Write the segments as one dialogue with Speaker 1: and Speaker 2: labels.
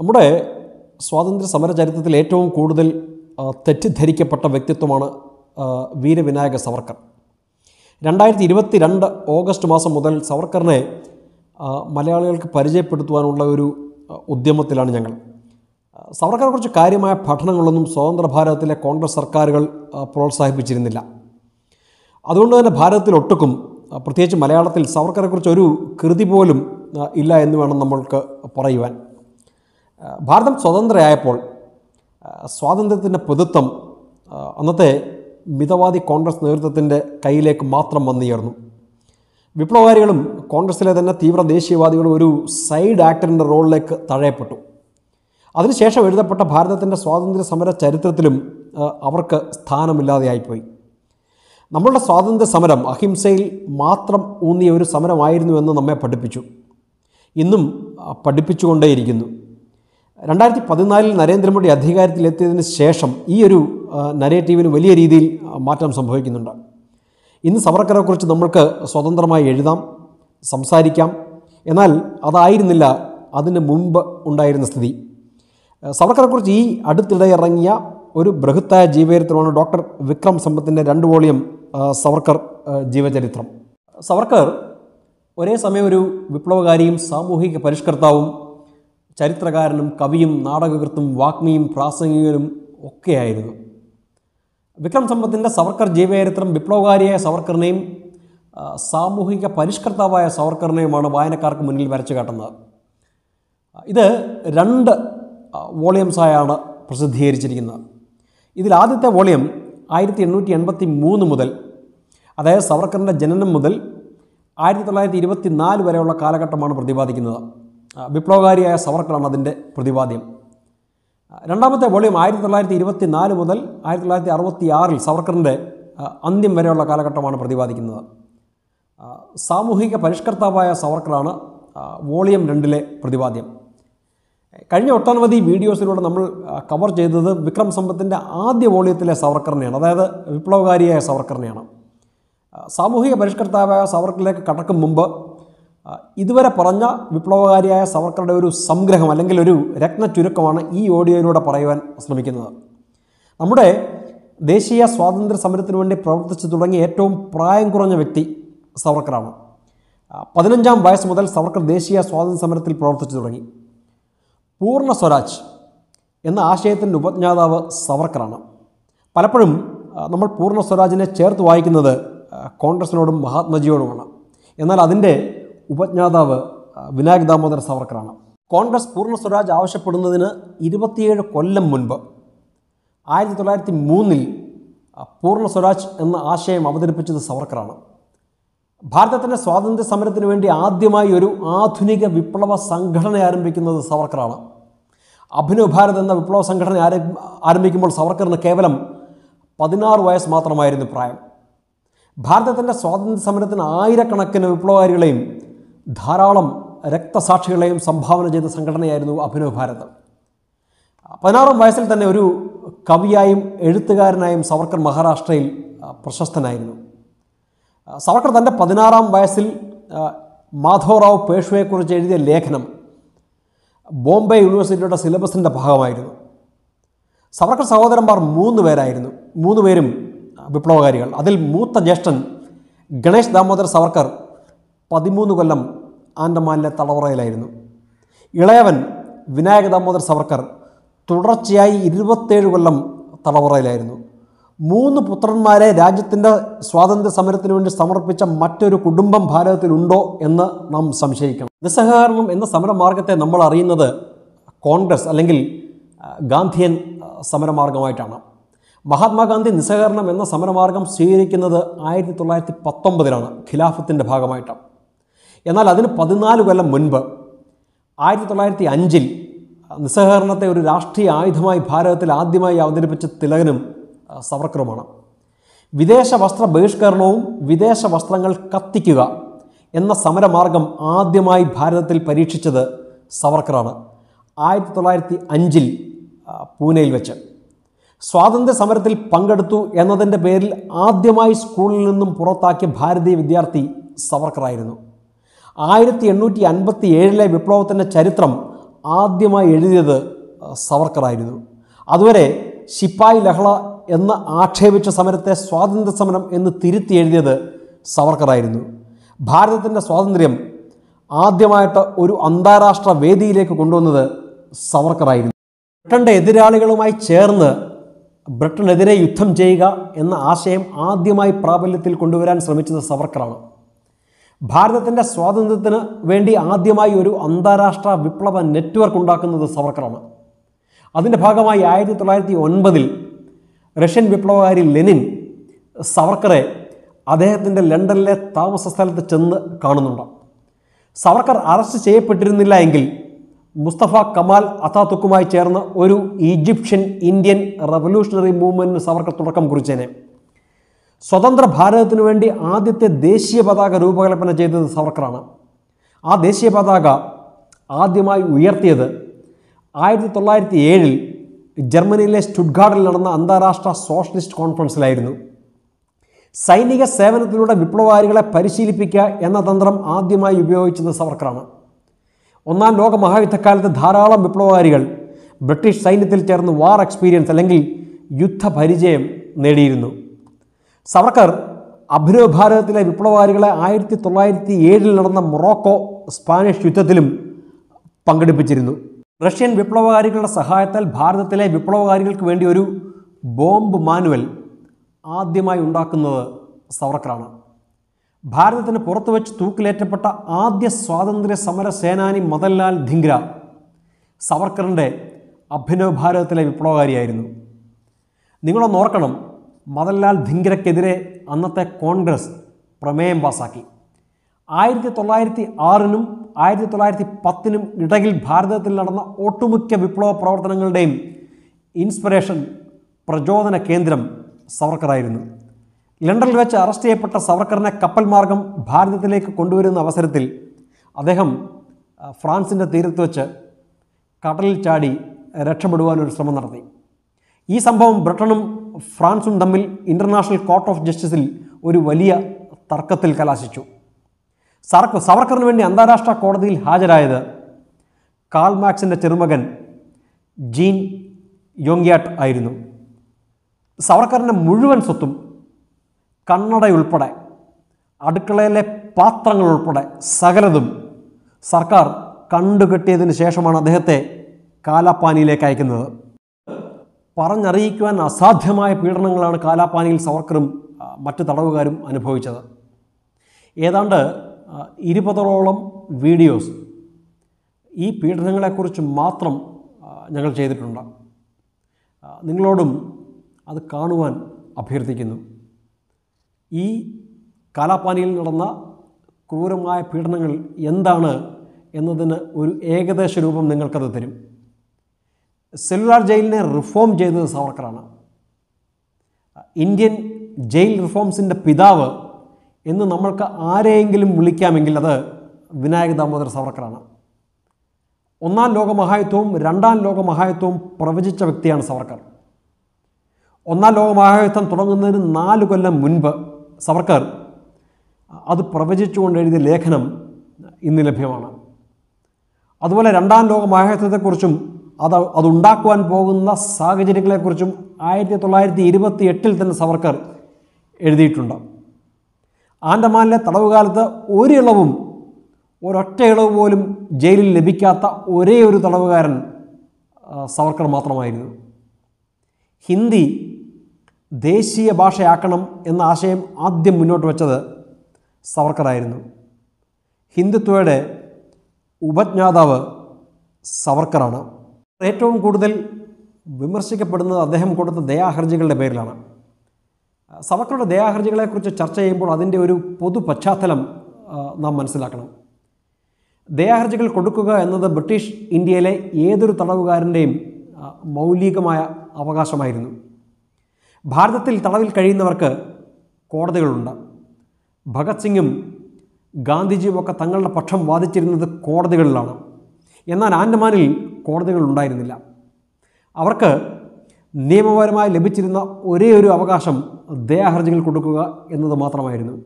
Speaker 1: നമ്മുടെ സ്വാതന്ത്ര്യ സമര ചരിത്രത്തിൽ ഏറ്റവും കൂടുതൽ തെറ്റിദ്ധരിക്കപ്പെട്ട വ്യക്തിത്വമാണ് വീരവിനായക സവർക്കർ. രണ്ടായിരത്തി ഇരുപത്തി രണ്ട് ഓഗസ്റ്റ് മാസം മുതൽ സവർക്കറിനെ മലയാളികൾക്ക് പരിചയപ്പെടുത്തുവാനുള്ള ഒരു ഉദ്യമത്തിലാണ് ഞങ്ങൾ. സവർക്കറെ സവർക്കറെക്കുറിച്ച് കാര്യമായ പഠനങ്ങളൊന്നും സ്വതന്ത്ര ഭാരതത്തിലെ കോൺഗ്രസ് സർക്കാരുകൾ പ്രോത്സാഹിപ്പിച്ചിരുന്നില്ല. അതുകൊണ്ട് തന്നെ ഭാരതത്തിൽ ഒട്ടുക്കും പ്രത്യേകിച്ച് മലയാളത്തിൽ സവർക്കറെക്കുറിച്ച് ഒരു കൃതി പോലും ഇല്ല എന്ന് വേണം നമ്മൾക്ക് പറയുവാൻ. ഭാരതം സ്വതന്ത്രയായപ്പോൾ സ്വാതന്ത്ര്യത്തിന്റെ പൊതുത്വം അന്നത്തെ മിതവാദി കോൺഗ്രസ് നേതൃത്വത്തിന്റെ കയ്യിലേക്ക് മാത്രം വന്നുയർന്നു വിപ്ലവകാരികളും കോൺഗ്രസ്സിലെ തന്നെ തീവ്ര ദേശീയവാദികളും ഒരു സൈഡ് ആക്ടറിന്റെ റോളിലേക്ക് തഴയപ്പെട്ടു. അതിനുശേഷം എഴുതപ്പെട്ട ഭാരതത്തിന്റെ സ്വാതന്ത്ര്യ സമര ചരിത്രത്തിലും അവർക്ക് സ്ഥാനമില്ലാതെയായിപ്പോയി. നമ്മളുടെ സ്വാതന്ത്ര്യ സമരം അഹിംസയിൽ മാത്രം ഊന്നിയ ഒരു സമരമായിരുന്നു എന്ന് നമ്മെ പഠിപ്പിച്ചു. ഇന്നും പഠിപ്പിച്ചുകൊണ്ടേയിരിക്കുന്നു. രണ്ടായിരത്തി പതിനാലിൽ നരേന്ദ്രമോദി അധികാരത്തിലെത്തിയതിന് ശേഷം ഈ ഒരു നരേറ്റീവിന് വലിയ രീതിയിൽ മാറ്റം സംഭവിക്കുന്നുണ്ട്. ഇന്ന് സവർക്കറെക്കുറിച്ച് നമ്മൾക്ക് സ്വതന്ത്രമായി എഴുതാം സംസാരിക്കാം. എന്നാൽ അതായിരുന്നില്ല അതിന് മുമ്പ് ഉണ്ടായിരുന്ന സ്ഥിതി. സവർക്കറെക്കുറിച്ച് ഈ അടുത്തിടെ ഇറങ്ങിയ ഒരു ബൃഹത്തായ ജീവചരിത്രമാണ് ഡോക്ടർ വിക്രം സമ്പത്തിന്റെ രണ്ട് വോളിയം സവർക്കർ ജീവചരിത്രം. സവർക്കർ ഒരേ സമയം ഒരു വിപ്ലവകാരിയും സാമൂഹിക പരിഷ്കർത്താവും ചരിത്രകാരനും കവിയും നാടകകൃത്തും വാഗ്മിയും പ്രാസംഗികനും ഒക്കെയായിരുന്നു. വിക്രം സമ്പത്തിന്റെ സവർക്കർ ജീവചരിത്രം വിപ്ലവകാരിയായ സവർക്കറിനെയും സാമൂഹിക പരിഷ്കർത്താവായ സവർക്കറിനെയുമാണ് വായനക്കാർക്ക് മുന്നിൽ വരച്ചു കാട്ടുന്നത്. ഇത് രണ്ട് വോളിയംസായാണ് പ്രസിദ്ധീകരിച്ചിരിക്കുന്നത്. ഇതിൽ ആദ്യത്തെ വോളിയം ആയിരത്തി എണ്ണൂറ്റി എൺപത്തി മൂന്ന് മുതൽ അതായത് സവർക്കറിന്റെ ജനനം മുതൽ ആയിരത്തി തൊള്ളായിരത്തി ഇരുപത്തി നാല് വരെയുള്ള കാലഘട്ടമാണ് പ്രതിപാദിക്കുന്നത്. വിപ്ലവകാരിയായ സവർക്കറാണ് അതിന്റെ പ്രതിപാദ്യം. രണ്ടാമത്തെ വോളിയം ആയിരത്തി തൊള്ളായിരത്തി ഇരുപത്തി നാല് മുതൽ ആയിരത്തി തൊള്ളായിരത്തി അറുപത്തി ആറിൽ സവർക്കറിന്റെ അന്ത്യം വരെയുള്ള കാലഘട്ടമാണ് പ്രതിപാദിക്കുന്നത്. സാമൂഹിക പരിഷ്കർത്താവായ സവർക്കറാണ് വോളിയം രണ്ടിലെ പ്രതിപാദ്യം. കഴിഞ്ഞ ഒട്ടനവധി വീഡിയോസിലൂടെ നമ്മൾ കവർ ചെയ്തത് വിക്രം സമ്പത്തിന്റെ ആദ്യ വോളിയത്തിലെ സവർക്കറിനെയാണ് അതായത് വിപ്ലവകാരിയായ സവർക്കറിനെയാണ്. സാമൂഹിക പരിഷ്കർത്താവായ സവർക്കറിലേക്ക് കടക്കും മുമ്പ് ഇതുവരെ പറഞ്ഞ വിപ്ലവകാരിയായ സവർക്കറുടെ ഒരു സംഗ്രഹം അല്ലെങ്കിൽ ഒരു രത്ന ചുരുക്കമാണ് ഈ ഓഡിയോയിലൂടെ പറയുവാൻ ശ്രമിക്കുന്നത്. നമ്മുടെ ദേശീയ സ്വാതന്ത്ര്യ സമരത്തിന് വേണ്ടി പ്രവർത്തിച്ചു തുടങ്ങിയ ഏറ്റവും പ്രായം കുറഞ്ഞ വ്യക്തി സവർക്കറാണ്. പതിനഞ്ചാം വയസ്സ് മുതൽ സവർക്കർ ദേശീയ സ്വാതന്ത്ര്യ സമരത്തിൽ പ്രവർത്തിച്ചു തുടങ്ങി. പൂർണ സ്വരാജ് എന്ന ആശയത്തിന്റെ ഉപജ്ഞാതാവ് സവർക്കറാണ്. പലപ്പോഴും നമ്മൾ പൂർണ സ്വരാജിനെ ചേർത്ത് വായിക്കുന്നത് കോൺഗ്രസിനോടും മഹാത്മജിയോടുമാണ്. എന്നാൽ അതിന്റെ ഉപജ്ഞാതാവ് വിനായക് ദാമോദർ സവർക്കറാണ്. കോൺഗ്രസ് പൂർണ സ്വരാജ് ആവശ്യപ്പെടുന്നതിന് ഇരുപത്തിയേഴ് കൊല്ലം മുൻപ് ആയിരത്തി തൊള്ളായിരത്തി മൂന്നിൽ പൂർണ സ്വരാജ് എന്ന ആശയം അവതരിപ്പിച്ചത് സവർക്കറാണ്. ഭാരതത്തിന്റെ സ്വാതന്ത്ര്യ സമരത്തിന് വേണ്ടി ആദ്യമായി ഒരു ആധുനിക വിപ്ലവ സംഘടന ആരംഭിക്കുന്നത് സവർക്കറാണ്. അഭിനവ് ഭാരത് എന്ന വിപ്ലവ സംഘടന ആരംഭിക്കുമ്പോൾ സവർക്കറിന് കേവലം പതിനാറ് വയസ്സ് മാത്രമായിരുന്നു പ്രായം. ഭാരതത്തിന്റെ സ്വാതന്ത്ര്യ സമരത്തിന് ആയിരക്കണക്കിന് വിപ്ലവകാരികളെയും ധാരാളം രക്തസാക്ഷികളെയും സംഭാവന ചെയ്ത സംഘടനയായിരുന്നു അഭിനവ് ഭാരത്. പതിനാറാം വയസ്സിൽ തന്നെ ഒരു കവിയായും എഴുത്തുകാരനായും സവർക്കർ മഹാരാഷ്ട്രയിൽ പ്രശസ്തനായിരുന്നു. സവർക്കർ തന്റെ പതിനാറാം വയസ്സിൽ മാധവറാവ് പേഷ്വയെക്കുറിച്ച് എഴുതിയ ലേഖനം ബോംബെ യൂണിവേഴ്സിറ്റിയുടെ സിലബസിന്റെ ഭാഗമായിരുന്നു. സവർക്കർ സഹോദരന്മാർ മൂന്ന് പേരായിരുന്നു മൂന്ന് പേരും വിപ്ലവകാരികൾ. അതിൽ മൂത്ത ജ്യേഷ്ഠൻ ഗണേഷ് ദാമോദർ സവർക്കർ പതിമൂന്ന് കൊല്ലം ആൻഡമാനിലെ തടവറയിലായിരുന്നു ഇളയവൻ വിനായക ദാമോദർ സവർക്കർ തുടർച്ചയായി ഇരുപത്തേഴ് കൊല്ലം തടവറയിലായിരുന്നു മൂന്ന് പുത്രന്മാരെ രാജ്യത്തിന്റെ സ്വാതന്ത്ര്യ സമരത്തിന് വേണ്ടി സമർപ്പിച്ച മറ്റൊരു കുടുംബം ഭാരതത്തിലുണ്ടോ എന്ന് നാം സംശയിക്കണം. നിസ്സഹകരണം എന്ന സമരമാർഗത്തെ നമ്മൾ അറിയുന്നത് കോൺഗ്രസ് അല്ലെങ്കിൽ ഗാന്ധിയൻ സമരമാർഗമായിട്ടാണ്. മഹാത്മാഗാന്ധി നിസ്സഹകരണം എന്ന സമരമാർഗം സ്വീകരിക്കുന്നത് ആയിരത്തി തൊള്ളായിരത്തി പത്തൊമ്പതിലാണ് ഖിലാഫത്തിന്റെ ഭാഗമായിട്ടാണ്. എന്നാൽ അതിന് പതിനാല് കൊല്ലം മുൻപ് ആയിരത്തി തൊള്ളായിരത്തി അഞ്ചിൽ നിസ്സഹകരണത്തെ ഒരു രാഷ്ട്രീയ ആയുധമായി ഭാരതത്തിൽ ആദ്യമായി അവതരിപ്പിച്ച തിലകനും സവർക്കറുമാണ്. വിദേശ വസ്ത്ര ബഹിഷ്കരണവും വിദേശ വസ്ത്രങ്ങൾ കത്തിക്കുക എന്ന സമരമാർഗം ആദ്യമായി ഭാരതത്തിൽ പരീക്ഷിച്ചത് സവർക്കറാണ്. ആയിരത്തി തൊള്ളായിരത്തി അഞ്ചിൽ പൂനെയിൽ വെച്ച്. സ്വാതന്ത്ര്യ സമരത്തിൽ പങ്കെടുത്തു എന്നതിന്റെ പേരിൽ ആദ്യമായി സ്കൂളിൽ നിന്നും പുറത്താക്കിയ ഭാരതീയ വിദ്യാർത്ഥി സവർക്കറായിരുന്നു. ആയിരത്തി എണ്ണൂറ്റി അൻപത്തി ഏഴിലെ വിപ്ലവത്തിന്റെ ചരിത്രം ആദ്യമായി എഴുതിയത് സവർക്കറായിരുന്നു. അതുവരെ ശിപ്പായി ലഹള എന്ന് ആക്ഷേപിച്ച സമരത്തെ സ്വാതന്ത്ര്യ സമരം എന്ന് തിരുത്തി എഴുതിയത് സവർക്കറായിരുന്നു. ഭാരതത്തിന്റെ സ്വാതന്ത്ര്യം ആദ്യമായിട്ട് ഒരു അന്താരാഷ്ട്ര വേദിയിലേക്ക് കൊണ്ടുവന്നത് സവർക്കറായിരുന്നു. ബ്രിട്ടന്റെ എതിരാളികളുമായി ചേർന്ന് ബ്രിട്ടനെതിരെ യുദ്ധം ചെയ്യുക എന്ന ആശയം ആദ്യമായി പ്രാബല്യത്തിൽ കൊണ്ടുവരാൻ ശ്രമിച്ചത് സവർക്കറാണ്. ഭാരതത്തിന്റെ സ്വാതന്ത്ര്യത്തിന് വേണ്ടി ആദ്യമായി ഒരു അന്താരാഷ്ട്ര വിപ്ലവ നെറ്റ്വർക്ക് ഉണ്ടാക്കുന്നത് സവർക്കറാണ്. അതിന്റെ ഭാഗമായി ആയിരത്തി തൊള്ളായിരത്തി ഒൻപതിൽ റഷ്യൻ വിപ്ലവകാരി ലെനിൻ സവർക്കറെ അദ്ദേഹത്തിന്റെ ലണ്ടനിലെ താമസ സ്ഥലത്ത് ചെന്ന് കാണുന്നുണ്ട്. സവർക്കർ അറസ്റ്റ് ചെയ്യപ്പെട്ടിരുന്നില്ല എങ്കിൽ മുസ്തഫ കമാൽ അതാതുക്കുമായി ചേർന്ന ഒരു ഈജിപ്ഷ്യൻ ഇന്ത്യൻ റവല്യൂഷണറി മൂവ്മെന്റിന് സവർക്കർ തുടക്കം കുറിച്ചേനെ. സ്വതന്ത്ര ഭാരതത്തിനു വേണ്ടി ആദ്യത്തെ ദേശീയ പതാക രൂപകൽപ്പന ചെയ്തത് സവർക്കറാണ്. ആ ദേശീയ പതാക ആദ്യമായി ഉയർത്തിയത് ആയിരത്തി തൊള്ളായിരത്തി ഏഴിൽ ജർമ്മനിയിലെ സ്റ്റുഡ്ഗാർഡിൽ നടന്ന അന്താരാഷ്ട്ര സോഷ്യലിസ്റ്റ് കോൺഫറൻസിലായിരുന്നു. സൈനിക സേവനത്തിലൂടെ വിപ്ലവകാരികളെ പരിശീലിപ്പിക്കുക എന്ന തന്ത്രം ആദ്യമായി ഉപയോഗിച്ചത് സവർക്കറാണ്. ഒന്നാം ലോക മഹായുദ്ധക്കാലത്ത് ധാരാളം വിപ്ലവകാരികൾ ബ്രിട്ടീഷ് സൈന്യത്തിൽ ചേർന്ന് വാർ എക്സ്പീരിയൻസ് അല്ലെങ്കിൽ യുദ്ധപരിചയം നേടിയിരുന്നു. സവർക്കർ അഭിനവ് ഭാരതത്തിലെ വിപ്ലവകാരികളെ ആയിരത്തി തൊള്ളായിരത്തി ഏഴിൽ നടന്ന മൊറോക്കോ സ്പാനിഷ് യുദ്ധത്തിലും പങ്കെടുപ്പിച്ചിരുന്നു. റഷ്യൻ വിപ്ലവകാരികളുടെ സഹായത്താൽ ഭാരതത്തിലെ വിപ്ലവകാരികൾക്ക് വേണ്ടി ഒരു ബോംബ് മാനുവൽ ആദ്യമായി ഉണ്ടാക്കുന്നത് സവർക്കറാണ്. ഭാരതത്തിന് പുറത്തു വെച്ച് തൂക്കിലേറ്റപ്പെട്ട ആദ്യ സ്വാതന്ത്ര്യ സമര സേനാനി മദൻലാൽ ധിങ്ര സവർക്കറിന്റെ അഭിനവ് ഭാരതത്തിലെ വിപ്ലവകാരിയായിരുന്നു. നിങ്ങളൊന്ന് ഓർക്കണം മദൻലാൽ ധിങ്കരക്കെതിരെ അന്നത്തെ കോൺഗ്രസ് പ്രമേയം പാസാക്കി. ആയിരത്തി തൊള്ളായിരത്തി ആറിനും ആയിരത്തി തൊള്ളായിരത്തി പത്തിനും ഇടയിൽ ഭാരതത്തിൽ നടന്ന ഒട്ടുമിക്ക വിപ്ലവ പ്രവർത്തനങ്ങളുടെയും ഇൻസ്പിറേഷൻ പ്രചോദന കേന്ദ്രം സവർക്കറായിരുന്നു. ലണ്ടനിൽ വെച്ച് അറസ്റ്റ് ചെയ്യപ്പെട്ട സവർക്കറിനെ കപ്പൽ മാർഗം ഭാരതത്തിലേക്ക് കൊണ്ടുവരുന്ന അവസരത്തിൽ അദ്ദേഹം ഫ്രാൻസിന്റെ തീരത്ത് വെച്ച് കടലിൽ ചാടി രക്ഷപ്പെടുവാനൊരു ശ്രമം നടത്തി. ഈ സംഭവം ബ്രിട്ടനും ഫ്രാൻസും തമ്മിൽ ഇന്റർനാഷണൽ കോർട്ട് ഓഫ് ജസ്റ്റിസിൽ ഒരു വലിയ തർക്കത്തിൽ കലാശിച്ചു. സർക്ക് സവർക്കറിന് വേണ്ടി അന്താരാഷ്ട്ര കോടതിയിൽ ഹാജരായത് കാൾ മാക്സിന്റെ ചെറുമകൻ ജീൻ യോങ്യാട്ട് ആയിരുന്നു. സവർക്കറിന്റെ മുഴുവൻ സ്വത്തും കണ്ണടയുൾപ്പെടെ അടുക്കളയിലെ പാത്രങ്ങൾ ഉൾപ്പെടെ സകലതും സർക്കാർ കണ്ടുകെട്ടിയതിന് ശേഷമാണ് അദ്ദേഹത്തെ കാലാപ്പാനിയിലേക്ക് അയക്കുന്നത്. പറഞ്ഞറിയിക്കുവാൻ അസാധ്യമായ പീഡനങ്ങളാണ് കാലാപ്പാനിയിൽ സവർക്കറും മറ്റു തടവുകാരും അനുഭവിച്ചത്. ഏതാണ്ട് ഇരുപതോളം വീഡിയോസ് ഈ പീഡനങ്ങളെക്കുറിച്ച് മാത്രം ഞങ്ങൾ ചെയ്തിട്ടുണ്ട്. നിങ്ങളോടും അത് കാണുവാൻ അഭ്യർത്ഥിക്കുന്നു. ഈ കാലാപ്പാനിയിൽ നടന്ന ക്രൂരമായ പീഡനങ്ങൾ എന്താണ് എന്നതിന് ഒരു ഏകദേശ രൂപം നിങ്ങൾക്കത് തരും. സെല്ലുലാർ ജയിലിനെ റിഫോം ചെയ്തത് സവർക്കറാണ്. ഇന്ത്യൻ ജയിൽ റിഫോംസിന്റെ പിതാവ് എന്ന് നമ്മൾക്ക് ആരെയെങ്കിലും വിളിക്കാമെങ്കിൽ അത് വിനായക ദാമോദർ സവർക്കറാണ്. ഒന്നാം ലോകമഹായുദ്ധവും രണ്ടാം ലോകമഹായുദ്ധവും പ്രവചിച്ച വ്യക്തിയാണ് സവർക്കർ. ഒന്നാം ലോകമഹായുദ്ധം തുടങ്ങുന്നതിന് നാല് കൊല്ലം മുൻപ് സവർക്കർ അത് പ്രവചിച്ചുകൊണ്ട് എഴുതിയ ലേഖനം ഇന്ന് ലഭ്യമാണ്. അതുപോലെ രണ്ടാം ലോക മഹായുദ്ധത്തെക്കുറിച്ചും അത് അതുണ്ടാക്കുവാൻ പോകുന്ന സാഹചര്യങ്ങളെക്കുറിച്ചും ആയിരത്തി തൊള്ളായിരത്തി ഇരുപത്തി എട്ടിൽ തന്നെ സവർക്കർ എഴുതിയിട്ടുണ്ട്. ആൻഡമാനിലെ തടവുകാലത്ത് ഒരു ഇളവും ഒരൊറ്റ ഇളവ് പോലും ജയിലിൽ ലഭിക്കാത്ത ഒരേ ഒരു തടവുകാരൻ സവർക്കർ മാത്രമായിരുന്നു. ഹിന്ദി ദേശീയ ഭാഷയാക്കണം എന്ന ആശയം ആദ്യം മുന്നോട്ട് വെച്ചത് സവർക്കറായിരുന്നു. ഹിന്ദുത്വയുടെ ഉപജ്ഞാതാവ് സവർക്കറാണ്. ഏറ്റവും കൂടുതൽ വിമർശിക്കപ്പെടുന്നത് അദ്ദേഹം കൊടുത്ത ദയാഹർജികളുടെ പേരിലാണ്. സവർക്കറുടെ ദയാഹർജികളെക്കുറിച്ച് ചർച്ച ചെയ്യുമ്പോൾ അതിന്റെ ഒരു പൊതു പശ്ചാത്തലം നാം മനസ്സിലാക്കണം. ദയാഹർജികൾ കൊടുക്കുക എന്നത് ബ്രിട്ടീഷ് ഇന്ത്യയിലെ ഏതൊരു തടവുകാരന്റെയും മൗലികമായ അവകാശമായിരുന്നു. ഭാരതത്തിൽ തടവിൽ കഴിയുന്നവർക്ക് കോടതികളുണ്ട്. ഭഗത് സിംഗും ഗാന്ധിജിയും ഒക്കെ തങ്ങളുടെ പക്ഷം വാദിച്ചിരുന്നത് കോടതികളിലാണ്. എന്നാൽ ആൻഡമാനിൽ കോടതികൾ ഉണ്ടായിരുന്നില്ല അവർക്ക് നിയമപരമായി ലഭിച്ചിരുന്ന ഒരേ ഒരു അവകാശം ദയാഹർജികൾ കൊടുക്കുക എന്നത് മാത്രമായിരുന്നു.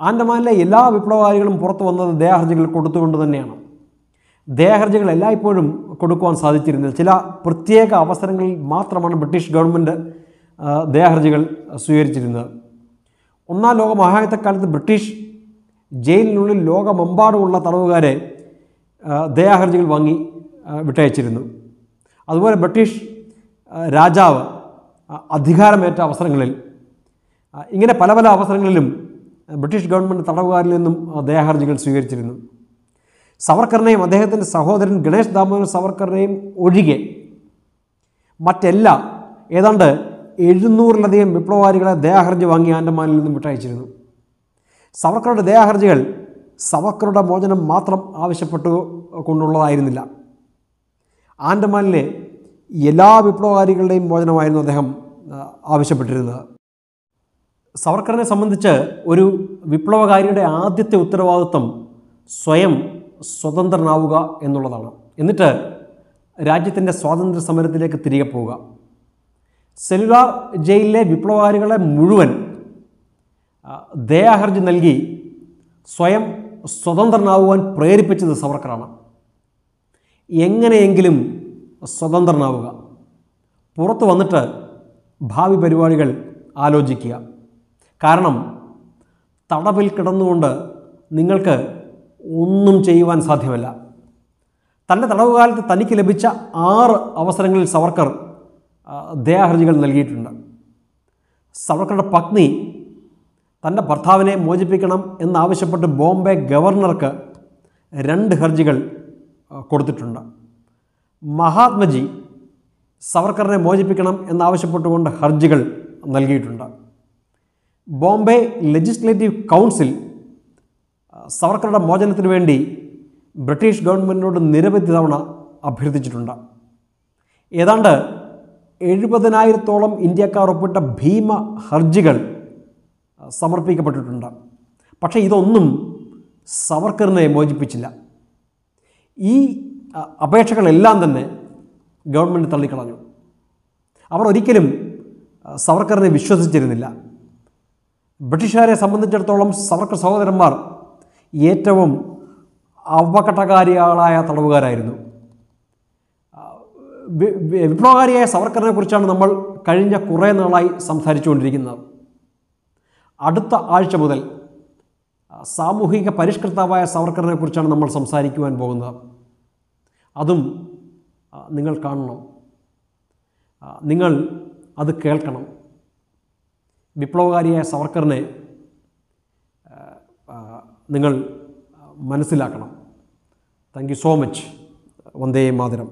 Speaker 1: ആൻഡമാനിലെ എല്ലാ വിപ്ലവകാരികളും പുറത്തു വന്നത് ദയാഹർജികൾ കൊടുത്തുകൊണ്ട് തന്നെയാണ്. ദയാഹർജികൾ എല്ലായ്പ്പോഴും കൊടുക്കുവാൻ സാധിച്ചിരുന്നില്ല. ചില പ്രത്യേക അവസരങ്ങളിൽ മാത്രമാണ് ബ്രിട്ടീഷ് ഗവൺമെന്റ് ദയാഹർജികൾ സ്വീകരിച്ചിരുന്നത്. ഒന്നാം ലോക മഹായുദ്ധക്കാലത്ത് ബ്രിട്ടീഷ് ജയിലിനുള്ളിൽ ലോകമെമ്പാടുമുള്ള തടവുകാരെ ദയാഹർജികൾ വാങ്ങി വിട്ടയച്ചിരുന്നു. അതുപോലെ ബ്രിട്ടീഷ് രാജാവ് അധികാരമേറ്റ അവസരങ്ങളിൽ ഇങ്ങനെ പല പല അവസരങ്ങളിലും ബ്രിട്ടീഷ് ഗവൺമെന്റ് തടവുകാരിൽ നിന്നും ദയാഹർജികൾ സ്വീകരിച്ചിരുന്നു. സവർക്കറിനെയും അദ്ദേഹത്തിന്റെ സഹോദരൻ ഗണേഷ് ദാമോദർ സവർക്കറിനെയും ഒഴികെ മറ്റെല്ലാ ഏതാണ്ട് എഴുന്നൂറിലധികം വിപ്ലവകാരികളെ ദയാഹർജി വാങ്ങി ആൻഡമാനിൽ നിന്നും വിട്ടയച്ചിരുന്നു. സവർക്കറുടെ ദയാഹർജികൾ സവർക്കറുടെ മോചനം മാത്രം ആവശ്യപ്പെട്ടു കൊണ്ടുള്ളതായിരുന്നില്ല. ആൻഡമാനിലെ എല്ലാ വിപ്ലവകാരികളുടെയും മോചനമായിരുന്നു അദ്ദേഹം ആവശ്യപ്പെട്ടിരുന്നത്. സവർക്കറിനെ സംബന്ധിച്ച് ഒരു വിപ്ലവകാരിയുടെ ആദ്യത്തെ ഉത്തരവാദിത്വം സ്വയം സ്വതന്ത്രനാവുക എന്നുള്ളതാണ്. എന്നിട്ട് രാജ്യത്തിന്റെ സ്വാതന്ത്ര്യ സമരത്തിലേക്ക് തിരികെ പോവുക. സെല്ലുലാർ ജയിലിലെ വിപ്ലവകാരികളെ മുഴുവൻ ദയാഹർജി നൽകി സ്വയം സ്വതന്ത്രനാവുവാൻ പ്രേരിപ്പിച്ചത് സവർക്കറാണ്. എങ്ങനെയെങ്കിലും സ്വതന്ത്രനാവുക. പുറത്തു വന്നിട്ട് ഭാവി പരിപാടികൾ ആലോചിക്കുക. കാരണം തടവിൽ കിടന്നുകൊണ്ട് നിങ്ങൾക്ക് ഒന്നും ചെയ്യുവാൻ സാധ്യമല്ല. തന്റെ തടവുകാലത്ത് തനിക്ക് ലഭിച്ച ആറ് അവസരങ്ങളിൽ സവർക്കർ ദയാഹർജികൾ നൽകിയിട്ടുണ്ട്. സവർക്കറുടെ പത്നി തന്റെ ഭർത്താവിനെ മോചിപ്പിക്കണം എന്നാവശ്യപ്പെട്ട് ബോംബെ ഗവർണർക്ക് രണ്ട് ഹർജികൾ കൊടുത്തിട്ടുണ്ട്. മഹാത്മജി സവർക്കറിനെ മോചിപ്പിക്കണം എന്നാവശ്യപ്പെട്ടുകൊണ്ട് ഹർജികൾ നൽകിയിട്ടുണ്ട്. ബോംബെ ലെജിസ്ലേറ്റീവ് കൗൺസിൽ സവർക്കറുടെ മോചനത്തിന് വേണ്ടി ബ്രിട്ടീഷ് ഗവൺമെന്റിനോട് നിരവധി തവണ അഭ്യർത്ഥിച്ചിട്ടുണ്ട്. ഏതാണ്ട് എഴുപതിനായിരത്തോളം ഇന്ത്യക്കാർ ഒപ്പിട്ട ഭീമ ഹർജികൾ സമർപ്പിക്കപ്പെട്ടിട്ടുണ്ട്. പക്ഷേ ഇതൊന്നും സവർക്കറിനെ മോചിപ്പിച്ചില്ല. ഈ അപേക്ഷകളെല്ലാം തന്നെ ഗവൺമെന്റ് തള്ളിക്കളഞ്ഞു. അവർ ഒരിക്കലും സവർക്കറിനെ വിശ്വസിച്ചിരുന്നില്ല. ബ്രിട്ടീഷുകാരെ സംബന്ധിച്ചിടത്തോളം സവർക്കർ സഹോദരന്മാർ ഏറ്റവും അപകടകാരികളായ തടവുകാരായിരുന്നു. വിപ്ലവകാരിയായ സവർക്കറിനെ കുറിച്ചാണ് നമ്മൾ കഴിഞ്ഞ കുറേ നാളായി സംസാരിച്ചുകൊണ്ടിരിക്കുന്നത്. അടുത്ത ആഴ്ച മുതൽ സാമൂഹിക പരിഷ്കർത്താവായ സവർക്കറിനെ കുറിച്ചാണ് നമ്മൾ സംസാരിക്കുവാൻ പോകുന്നത്. അതും നിങ്ങൾ കാണണം. നിങ്ങൾ അത് കേൾക്കണം. വിപ്ലവകാരിയായ സവർക്കറിനെ നിങ്ങൾ മനസ്സിലാക്കണം. Thank you so much Vande Mataram.